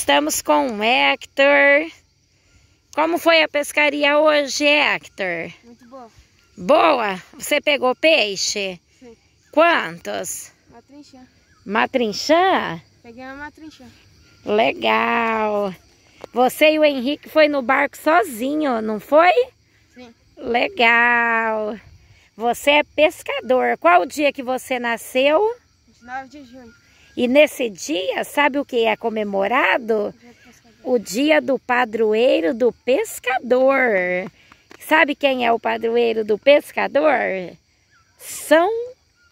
Estamos com o Hector. Como foi a pescaria hoje, Hector? Muito boa. Boa? Você pegou peixe? Sim. Quantos? Matrinchã. Matrinchã? Peguei uma matrinchã. Legal. Você e o Henrique foi no barco sozinho, não foi? Sim. Legal. Você é pescador. Qual o dia que você nasceu? 29 de junho. E nesse dia, sabe o que é comemorado? O dia do padroeiro do pescador. Sabe quem é o padroeiro do pescador? São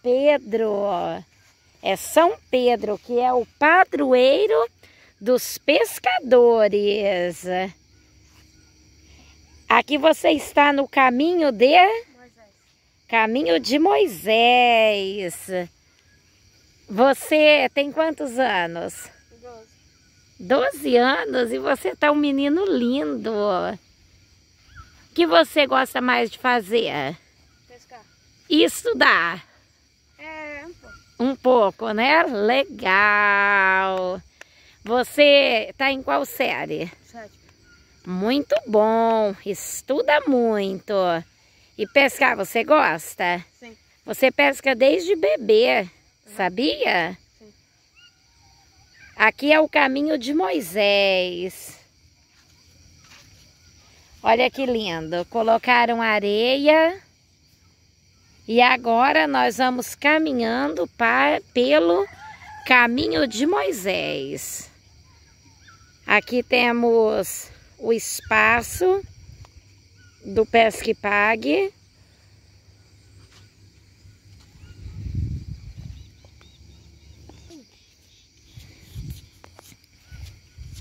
Pedro. É São Pedro que é o padroeiro dos pescadores. Aqui você está no caminho de Moisés. caminho de Moisés. Você tem quantos anos? 12. 12 anos e você tá um menino lindo. O que você gosta mais de fazer? Pescar. E estudar? É, um pouco. Um pouco, né? Legal. Você tá em qual série? Sétimo. Muito bom. Estuda muito. E pescar você gosta? Sim. Você pesca desde bebê, sabia? Sim. Aqui é o caminho de Moisés. Olha que lindo. Colocaram areia. E agora nós vamos caminhando pa- pelo caminho de Moisés. Aqui temos o espaço do Pesque Pague.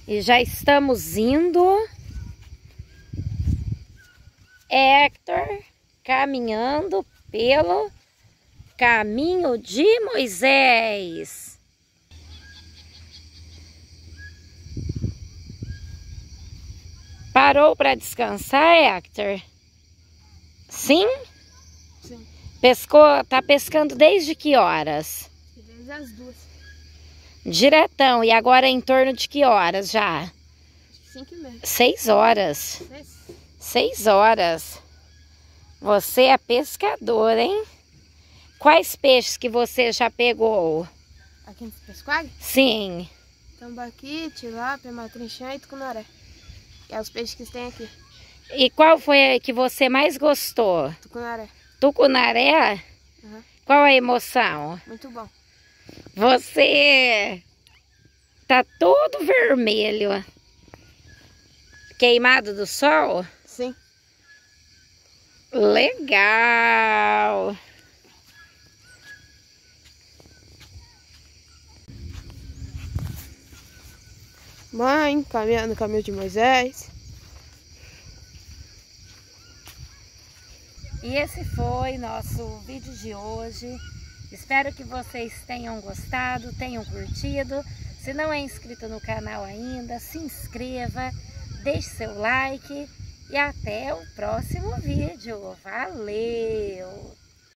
E já estamos indo. Hector caminhando pelo caminho de Moisés. Parou para descansar, Hector? Sim? Sim. Pescou, tá pescando desde que horas? Desde as duas. Diretão. E agora é em torno de que horas já? 5 e meia. Seis horas. Seis. Seis horas. Você é pescador, hein? Quais peixes que você já pegou? Aqui no Pesquag, Sim. tambaqui, tilápia, matrinchã e tucunaré. É os peixes que tem aqui. E qual foi que você mais gostou? Tucunaré. Tucunaré? Uhum. Qual a emoção? Muito bom. Você tá todo vermelho. Queimado do sol? Sim. Legal. Mãe, caminhando no caminho de Moisés. E esse foi nosso vídeo de hoje. Espero que vocês tenham gostado, tenham curtido. Se não é inscrito no canal ainda, se inscreva, deixe seu like e até o próximo vídeo. Valeu!